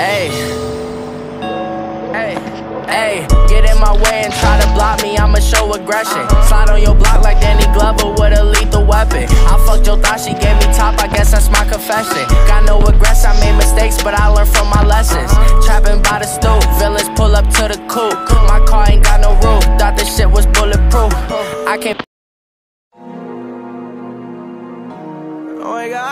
Hey. Hey. Hey, get in my way and try to block me, I'ma show aggression. Slide on your block like Danny Glover with a lethal weapon. I fucked your thought, she gave me top, I guess that's my confession. Got no regrets, I made mistakes, but I learned from my lessons. Trapping by the stoop, villains pull up to the coupe. My car ain't got no roof, thought this shit was bulletproof. I can't. Oh my god.